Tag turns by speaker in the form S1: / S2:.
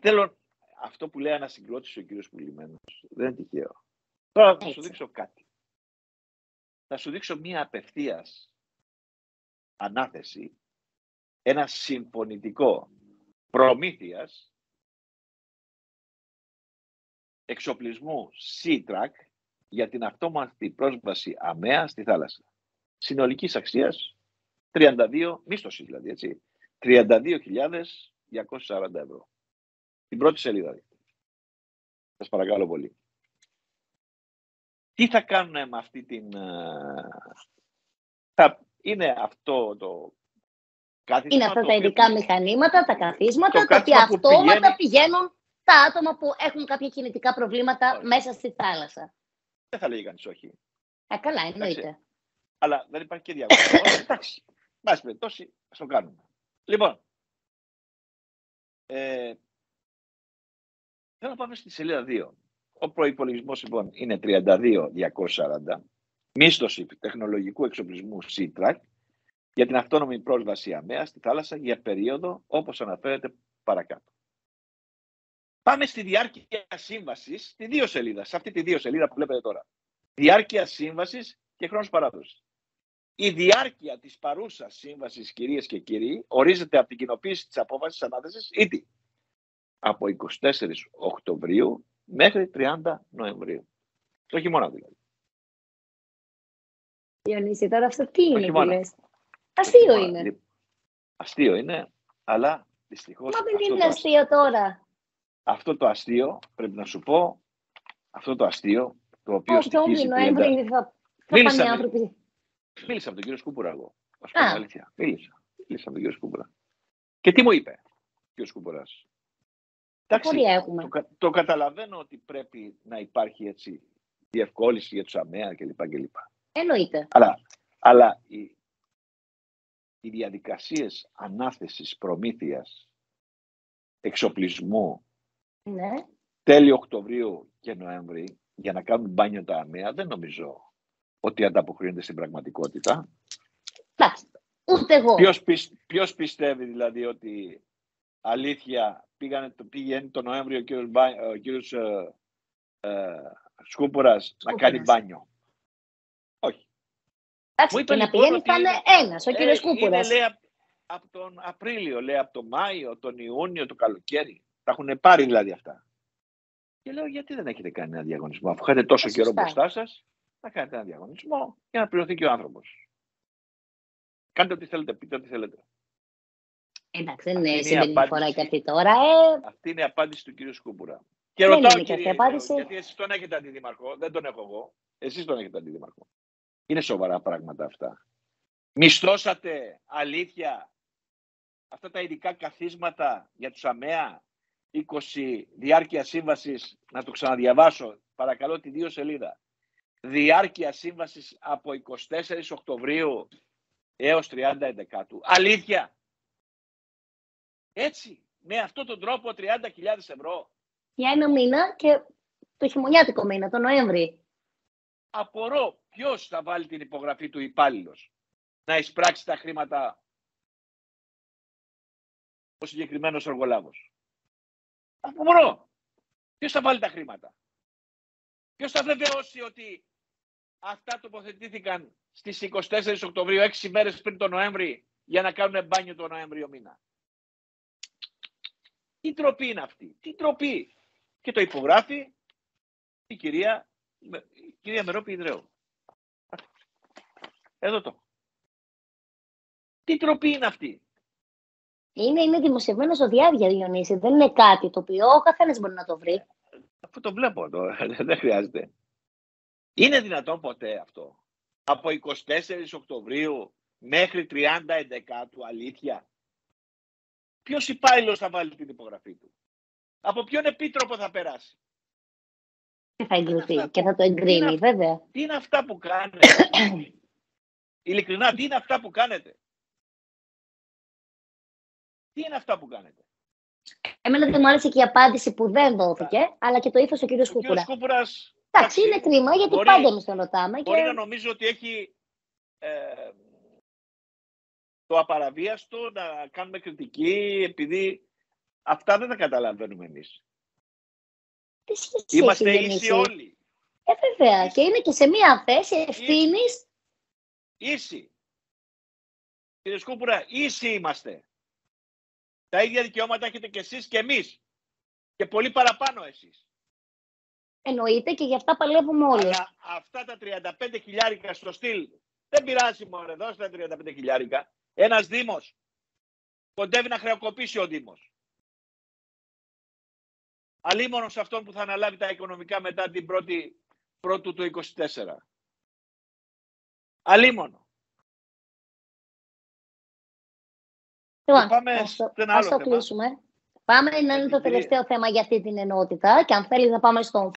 S1: θέλω, αυτό που λέει ανασυγκρότηση ο κύριος Πουλημένος δεν είναι τυχαίο. Τώρα θα σου δείξω κάτι. Θα σου δείξω μία απευθείας ανάθεση, ένα συμφωνητικό προμήθειας εξοπλισμού C-Track για την αυτόματη πρόσβαση αμαία στη θάλασσα. Συνολικής αξίας 32, μίσθωσης δηλαδή, έτσι, 32.240 ευρώ. Την πρώτη σελίδα. Σας παρακαλώ πολύ. Τι θα κάνουν με αυτή την... Ε, θα είναι αυτό το
S2: καθίσμα... Είναι αυτά τα ειδικά μηχανήματα, τα καθίσματα, τα οποία αυτόματα πηγαίνουν τα άτομα που έχουν κάποια κινητικά προβλήματα μέσα στη θάλασσα.
S1: Δεν θα λέγει κανείς όχι.
S2: Ε, καλά, εννοείται.
S1: Αλλά δεν υπάρχει και διαγωνισμό. Εντάξει, πάση περιπτώσει, ας το κάνουμε. Λοιπόν, ε, θέλω να πάμε στη σελίδα 2. Ο προπολογισμό λοιπόν είναι 32.240. Μίσθωση τεχνολογικού εξοπλισμού C-Track για την αυτόνομη πρόσβαση αμαία στη θάλασσα για περίοδο όπως αναφέρεται παρακάτω. Πάμε στη διάρκεια σύμβασης, στη δύο σελίδα, σε αυτή τη δύο σελίδα που βλέπετε τώρα. Διάρκεια σύμβασης και χρόνος παράδοσης. Η διάρκεια της παρούσας σύμβασης, κυρίες και κύριοι, ορίζεται από την κοινοποίηση της απόφασης ανάθεσης ήδη από 24 Οκτωβρίου μέχρι 30 Νοεμβρίου. Το χειμώνα δηλαδή.
S2: Διονύση, τώρα αυτό τι είναι που λες; Αστείο είναι.
S1: Αστείο είναι, αλλά δυστυχώς. Μα
S2: δεν είναι αστείο τώρα.
S1: Αυτό το αστείο, πρέπει να σου πω, αυτό το αστείο, το οποίο
S2: Όχι, όχι, Νοέμβρη θα, μίλησα, πάνε άνθρωποι.
S1: Μίλησα με τον κύριο Σκούπουρα εγώ. Ας πω αλήθεια. Μίλησα. Μίλησα με τον κύριο Σκούπουρα. Και τι μου είπε ο κύριος Σκούπουρα. Εντάξει,
S2: έχουμε.
S1: Το, το, καταλαβαίνω ότι πρέπει να υπάρχει έτσι διευκόλυνση για τους ΑΜΕΑ κλπ. κλπ.
S2: Εννοείται.
S1: Αλλά, αλλά οι, οι διαδικασίες ανάθεσης προμήθειας εξοπλισμού
S2: ναι.
S1: τέλη Οκτωβρίου και Νοέμβρη για να κάνουν μπάνιο τα αμαία δεν νομίζω ότι ανταποκρίνεται στην πραγματικότητα.
S2: Εντάξει, ούτε εγώ.
S1: Ποιος, πιστεύει δηλαδή ότι αλήθεια πήγανε, πήγαινε το Νοέμβριο ο κύριος, ο κύριος ε, ε, Σκούπουρας να κάνει μπάνιο. Όχι.
S2: Εντάξει, και να λοιπόν πηγαίνει θα είναι ένας, ο κύριος ε, Σκούπουρας.
S1: λέει από τον Απρίλιο, λέει από τον Μάιο, τον Ιούνιο, το καλοκαίρι. Τα έχουν πάρει δηλαδή αυτά. Και λέω, γιατί δεν έχετε κάνει ένα διαγωνισμό, αφού είχατε τόσο καιρό μπροστά σας, να κάνετε ένα διαγωνισμό για να πληρωθεί και ο άνθρωπος. Κάντε ό,τι θέλετε, πείτε ό,τι θέλετε.
S2: Εντάξει, δεν είναι συμπεριφορά και αυτή τώρα. Ε...
S1: Αυτή είναι η απάντηση του κύριου Σκούπουρα. Και δεν ρωτάω, κύριε, απάντηση. γιατί εσείς τον έχετε αντιδημαρχό, δεν τον έχω εγώ. Εσείς τον έχετε αντιδημαρχό. Είναι σοβαρά πράγματα αυτά. Μισθώσατε αλήθεια αυτά τα ειδικά καθίσματα για τους ΑΜΕΑ; 20 διάρκεια σύμβασης, να το ξαναδιαβάσω, παρακαλώ τη δύο σελίδα. Διάρκεια σύμβασης από 24 Οκτωβρίου έως 30 Εντεκάτου. Αλήθεια. Έτσι, με αυτόν τον τρόπο 30.000 ευρώ.
S2: Για ένα μήνα και το χειμωνιάτικο μήνα, το Νοέμβρη.
S1: Απορώ ποιος θα βάλει την υπογραφή του υπάλληλος να εισπράξει τα χρήματα ο συγκεκριμένος εργολάβος. Απομονώ. Ποιος θα βάλει τα χρήματα. Ποιος θα βεβαιώσει ότι αυτά τοποθετήθηκαν στις 24 Οκτωβρίου, έξι μέρες πριν τον Νοέμβρη, για να κάνουν μπάνιο τον Νοέμβριο μήνα. Τι τροπή είναι αυτή. Τι τροπή. Και το υπογράφει η κυρία, η κυρία Μερόπη Ιδρέου. Εδώ το. Τι τροπή είναι αυτή.
S2: Είναι, είναι δημοσιευμένο στο διάρκεια, Διονύση. Δεν είναι κάτι το οποίο ο καθένας μπορεί να το βρει.
S1: Αυτό το βλέπω. Το, δεν χρειάζεται. Είναι δυνατόν ποτέ αυτό; Από 24 Οκτωβρίου μέχρι 30 Εντεκάτου, αλήθεια; Ποιος υπάλληλος θα βάλει την υπογραφή του; Από ποιον επίτροπο θα περάσει;
S2: Και θα εγκριθεί και θα το εγκρίνει, βέβαια.
S1: Τι είναι αυτά που κάνετε; Ειλικρινά, τι είναι αυτά που κάνετε; Τι είναι αυτά που κάνετε;
S2: Εμένα δεν μου άρεσε και η απάντηση που δεν δόθηκε, αλλά και το ύφος του κ. Σκούπουρα. Εντάξει, είναι κρίμα γιατί μπορεί, πάντα εμείς το ρωτάμε.
S1: Μπορεί και... να νομίζω ότι έχει ε, το απαραβίαστο να κάνουμε κριτική επειδή Αυτά δεν τα καταλαβαίνουμε εμείς.
S2: Τι σχέση
S1: Είμαστε
S2: έχει
S1: ίσοι
S2: γεννήσει.
S1: όλοι.
S2: Ε, βέβαια. Και είναι και σε μία θέση ευθύνης.
S1: Ίσοι. Κύριε Σκούπουρα, ίσοι είμαστε. Τα ίδια δικαιώματα έχετε και εσείς και εμείς. Και πολύ παραπάνω εσείς.
S2: Εννοείται και γι' αυτά παλεύουμε όλοι.
S1: Αλλά αυτά τα 35 χιλιάρικα στο στυλ δεν πειράζει μόνο εδώ στα 35 χιλιάρικα. Ένας Δήμος κοντεύει να χρεοκοπήσει ο Δήμος. Αλίμονος σε αυτόν που θα αναλάβει τα οικονομικά μετά την πρώτη πρώτου του 24. Αλίμονο.
S2: Λοιπόν,
S1: πάμε
S2: ας το,
S1: σε ένα
S2: ας
S1: άλλο
S2: το
S1: θέμα.
S2: κλείσουμε. Πάμε να είναι το
S1: Επειδή-
S2: τελευταίο θέμα για αυτή την ενότητα και αν θέλεις να πάμε στον